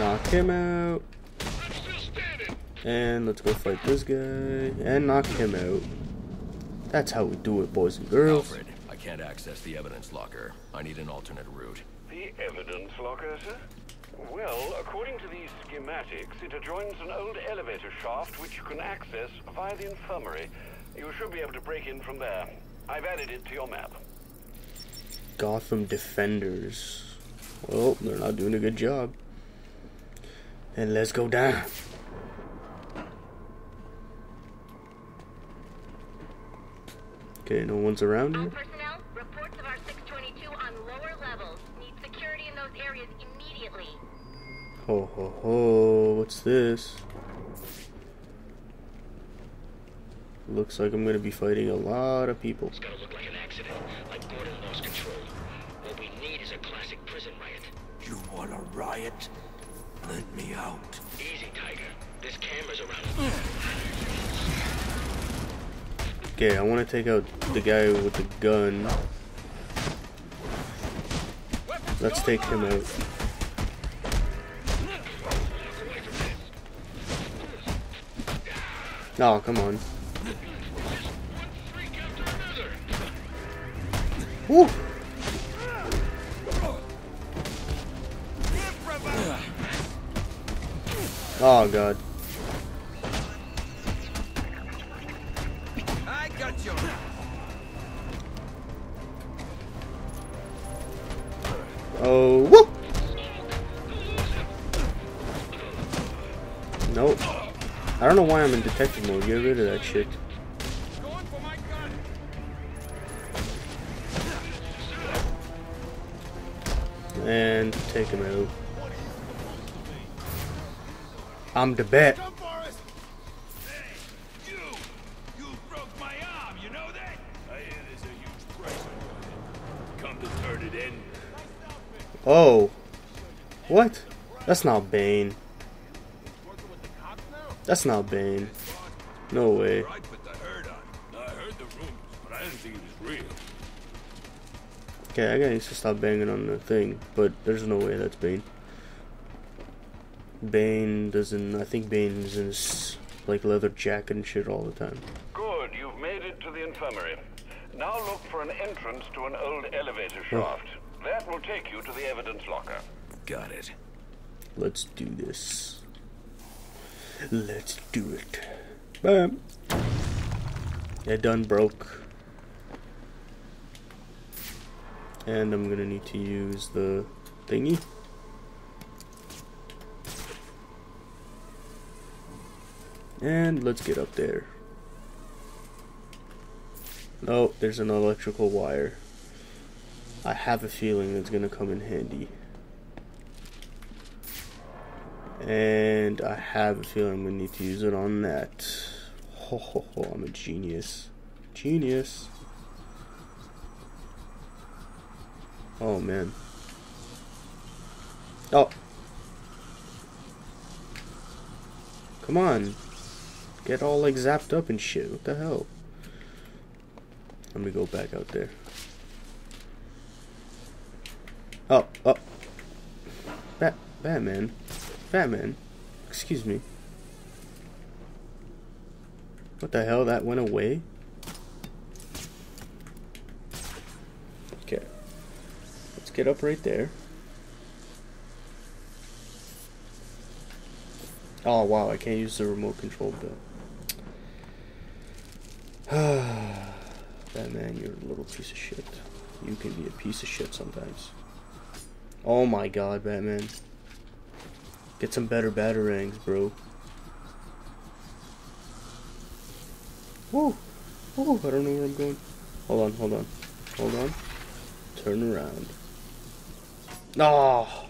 Knock him out. And let's go fight this guy. And knock him out. That's how we do it, boys and girls. Alfred, I can't access the evidence locker. I need an alternate route. The evidence locker, sir? Well, according to these schematics, it adjoins an old elevator shaft which you can access via the infirmary. You should be able to break in from there. I've added it to your map. Gotham Defenders. Well, they're not doing a good job. And let's go down. Okay, no one's around here. personnel, reports of our 622 on lower levels. Need security in those areas immediately. Ho ho ho, what's this? Looks like I'm gonna be fighting a lot of people. It's gonna look like an accident, like Gordon lost control. What we need is a classic prison riot. You want a riot? Let me out. Easy, Tiger. There's cameras around. Okay, I want to take out the guy with the gun. Let's take him out. Oh, come on. Woo! Oh god. I got you. Oh, woo! Nope. I don't know why I'm in detective mode. Get rid of that shit. Going for my gun. And take him out. I'm the bet. Come for us. Hey, you. You broke my arm. You know that? I hear there's a huge price on your head. Come to turn it in. Oh. What? That's not Bane. That's not Bane. No way. I put the hurt on. I heard the rumors, but I didn't think it was real. Okay, I gotta need to stop banging on the thing, but there's no way that's Bane. Bane doesn't. I think Bane is in his like leather jacket and shit all the time. Good, you've made it to the infirmary. Now look for an entrance to an old elevator oh. shaft. That will take you to the evidence locker. Got it. Let's do this. Let's do it. Bam. It done broke. And I'm gonna need to use the thingy. And let's get up there. Oh, there's an electrical wire. I have a feeling it's gonna come in handy. And I have a feeling we need to use it on that. Ho ho ho, I'm a genius. Genius. Oh man. Oh. Come on. Get all like zapped up and shit. What the hell? Let me go back out there. Oh, oh. Bat Batman. Batman. Excuse me. What the hell? That went away? Okay. Let's get up right there. Oh wow, I can't use the remote control bill. Batman, you're a little piece of shit. You can be a piece of shit sometimes. Oh my god, Batman. Get some better batarangs, bro. Woo! Woo! I don't know where I'm going. Hold on, hold on. Hold on. Turn around. Oh!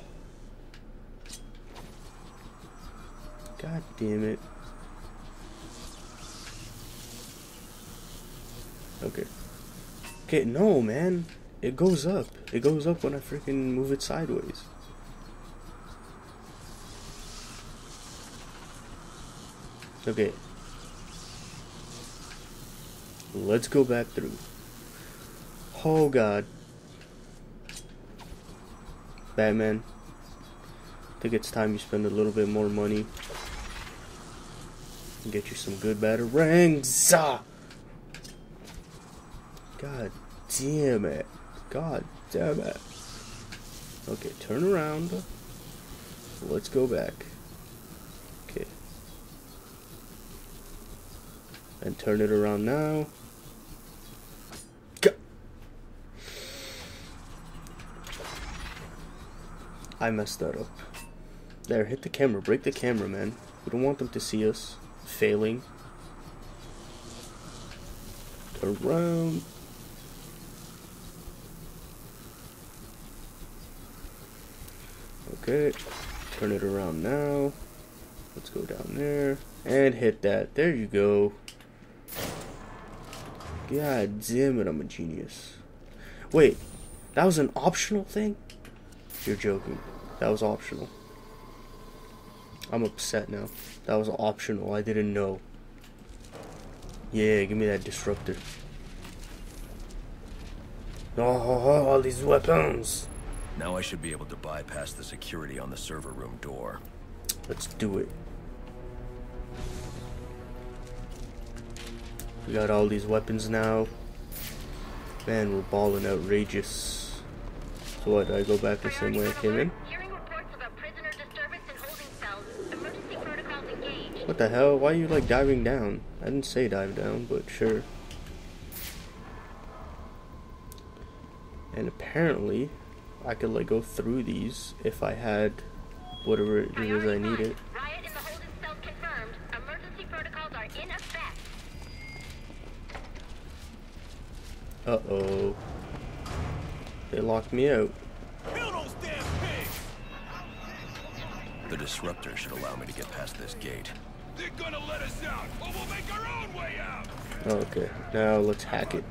God damn it. Okay. Okay, no, man. It goes up. It goes up when I freaking move it sideways. Okay. Let's go back through. Oh god. Batman. I think it's time you spend a little bit more money. And get you some good batarangs. Ah! God damn it. God damn it. Okay, turn around. Let's go back. Okay. And turn it around now. Go. I messed that up. There, hit the camera. Break the camera, man. We don't want them to see us failing. Turn around. Okay, turn it around now. Let's go down there and hit that. There you go. God damn it, I'm a genius. Wait, that was an optional thing? You're joking. That was optional. I'm upset now. That was optional. I didn't know. Yeah, give me that disruptor. Oh, all these weapons. Now I should be able to bypass the security on the server room door. Let's do it. We got all these weapons now. Man, we're balling outrageous. So what, do I go back the same way I came in? Hearing reports of a prisoner disturbance in holding cells. Emergency protocols engaged. What the hell? Why are you like diving down? I didn't say dive down, but sure. And apparently, I could like go through these if I had whatever it is I Priority one. needed. Riot in the holding cells confirmed. Emergency protocols are in effect. Uh oh. They locked me out. Kill those damn pigs! The disruptor should allow me to get past this gate. They're gonna let us out, or we'll make our own way out! Okay, now let's hack it.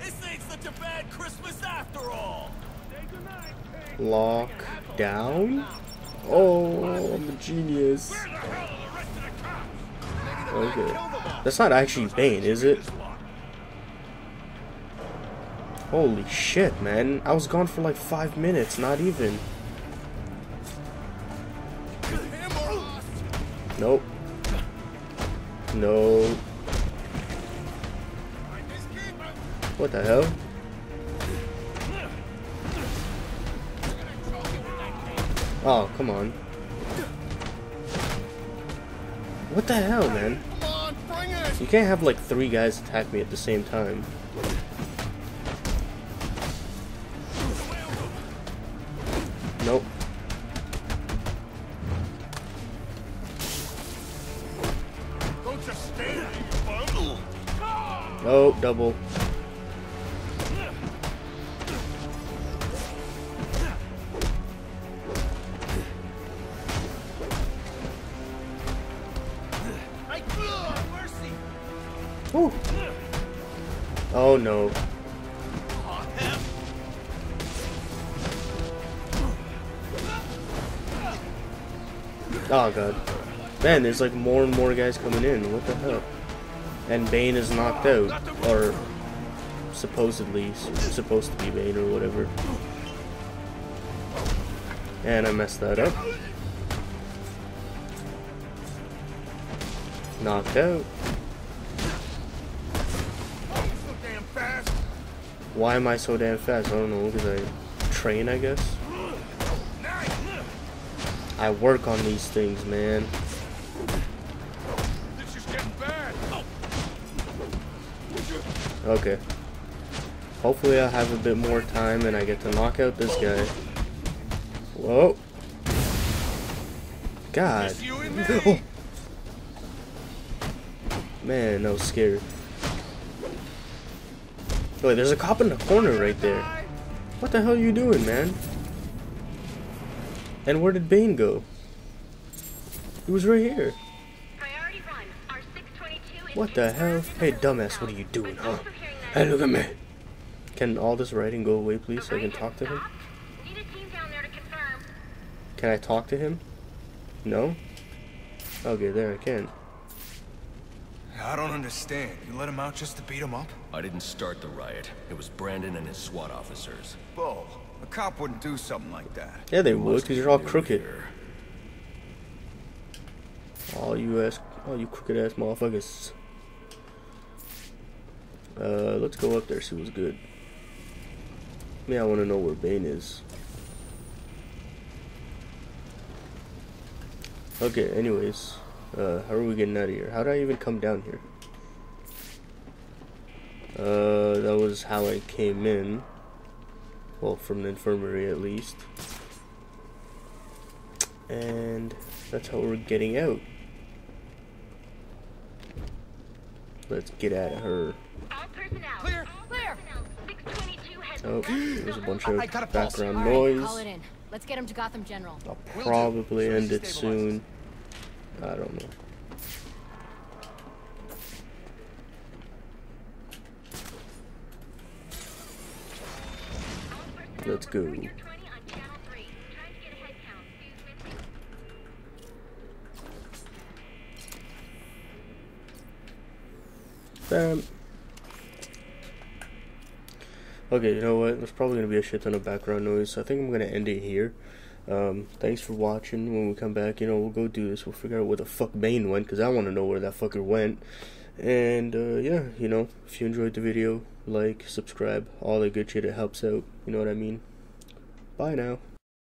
This ain't such a bad Christmas after all! Lock down? Oh, I'm a genius. Okay. That's not actually Bane, is it? Holy shit, man. I was gone for like five minutes, not even. Nope. No. What the hell? Oh, come on. What the hell, man? You can't have like three guys attack me at the same time. Nope. Oh, double. Ooh. Oh no. Oh god. Man, there's like more and more guys coming in. What the hell? And Bane is knocked out. Or supposedly supposed to be Bane or whatever. And I messed that up. Knocked out. Why am I so damn fast? I don't know, because I train, I guess. I work on these things, man. This is getting bad! Oh. Okay. Hopefully I'll have a bit more time and I get to knock out this guy. Whoa. God. Just you and me! Man, that was scary. Wait, there's a cop in the corner right there. What the hell are you doing, man? And where did Bane go? He was right here. Priority one. Our 622 is What the hell? Hey, dumbass, what are you doing, huh? Hey, look at me. Can all this writing go away, please, so I can talk to him? Can I talk to him? No? Okay, there I can. I don't understand. You let him out just to beat him up? I didn't start the riot. It was Branden and his SWAT officers. Bull. A cop wouldn't do something like that. Yeah, they would, Must because be you're all new crooked. here. All you ass, all you crooked ass motherfuckers. Uh, let's go up there, see what's good. Me, I want to know where Bane is. Okay, anyways. Uh, how are we getting out of here? How did I even come down here? Uh, that was how I came in. Well, from the infirmary at least. And that's how we're getting out. Let's get at her. All. Clear, clear. personnel. 622 has Oh, there's a bunch I- of I got a background noise. Call it in. Let's get him to Gotham General. I'll probably end it soon. I don't know. Let's go. report your 20 on channel 3. Trying to get a head count. Who's missing? Bam. Okay, you know what? There's probably gonna be a shit ton of background noise, so I think I'm gonna end it here. Um, thanks for watching. When we come back, you know, we'll go do this. We'll figure out where the fuck Bane went, because I want to know where that fucker went. And, uh, yeah, you know, if you enjoyed the video, like, subscribe, all that good shit, it helps out. You know what I mean? Bye now.